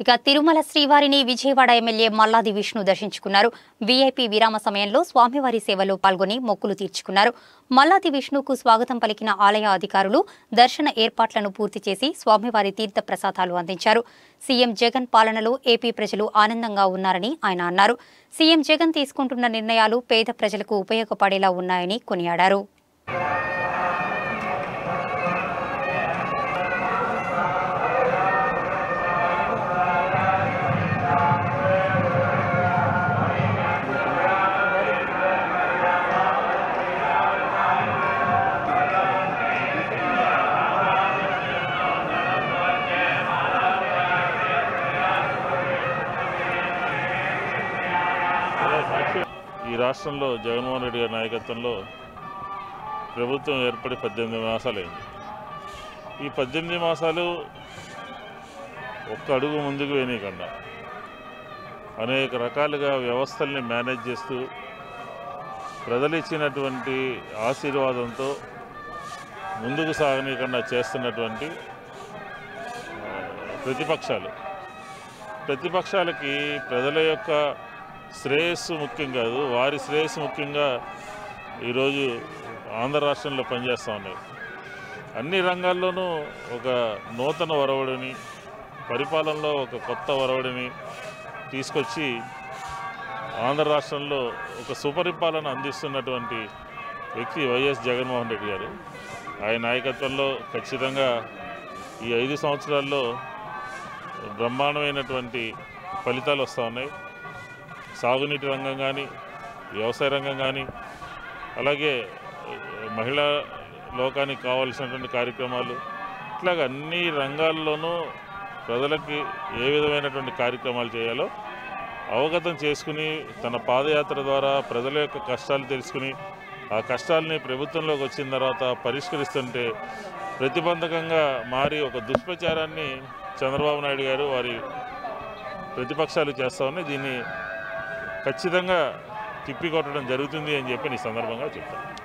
ఇక తిరుమల శ్రీవారిని విజయవాడ ఎమ్మెల్యే మల్లాది విష్ణు దర్శించుకున్నారు. వీఐపీ విరామ సమయంలో స్వామివారి సేవలో పాల్గొని మొక్కులు తీర్చుకున్నారు. మల్లాది విష్ణుకు స్వాగతం పలికిన ఆలయ అధికారులు దర్శన ఏర్పాట్లను పూర్తి చేసి స్వామివారి తీర్థ ప్రసాదాలు అందించారు. సీఎం జగన్ పాలనలో ఏపీ ప్రజలు ఆనందంగా ఉన్నారని ఆయన అన్నారు. సీఎం జగన్ తీసుకుంటున్న నిర్ణయాలు పేద ప్రజలకు ఉపయోగపడేలా ఉన్నాయని కొనియాడారు. ఈ రాష్ట్రంలో జగన్మోహన్ రెడ్డి గారి నాయకత్వంలో ప్రభుత్వం ఏర్పడి పద్దెనిమిది మాసాలైంది ఈ పద్దెనిమిది మాసాలు ఒక్క అడుగు ముందుకు వేయనీయకుండా అనేక రకాలుగా వ్యవస్థల్ని మేనేజ్ చేస్తూ ప్రజలు ఇచ్చినటువంటి ఆశీర్వాదంతో ముందుకు సాగనీయకుండా చేస్తున్నటువంటి ప్రతిపక్షాలు. ప్రతిపక్షాలకి ప్రజల యొక్క శ్రేయస్సు ముఖ్యం కాదు. వారి శ్రేయస్సు ముఖ్యంగా ఈరోజు ఆంధ్ర రాష్ట్రంలో పనిచేస్తూ ఉన్నాయి అన్ని రంగాల్లోనూ ఒక నూతన ఒరవడిని పరిపాలనలో ఒక కొత్త ఒరవడిని తీసుకొచ్చి ఆంధ్ర రాష్ట్రంలో ఒక సుపరిపాలన అందిస్తున్నటువంటి వ్యక్తి వైఎస్ జగన్మోహన్ రెడ్డి గారు. ఆయన నాయకత్వంలో ఖచ్చితంగా ఈ ఐదు సంవత్సరాల్లో బ్రహ్మాండమైనటువంటి ఫలితాలు వస్తూ ఉన్నాయి. సాగునీటి రంగం కానీ వ్యవసాయ రంగం కానీ అలాగే మహిళా లోకానికి కావాల్సినటువంటి కార్యక్రమాలు ఇట్లాగ అన్ని రంగాల్లోనూ ప్రజలకి ఏ విధమైనటువంటి కార్యక్రమాలు చేయాలో అవగతం చేసుకుని తన పాదయాత్ర ద్వారా ప్రజల యొక్క కష్టాలు తెలుసుకుని ఆ కష్టాలని ప్రభుత్వంలోకి వచ్చిన తర్వాత పరిష్కరిస్తుంటే ప్రతిబంధకంగా మారి ఒక దుష్ప్రచారాన్ని చంద్రబాబు నాయుడు గారు వారి ప్రతిపక్షాలు చేస్తామని దీన్ని ఖచ్చితంగా తిప్పికొట్టడం జరుగుతుంది అని చెప్పి ఈ సందర్భంగా చెప్తాను.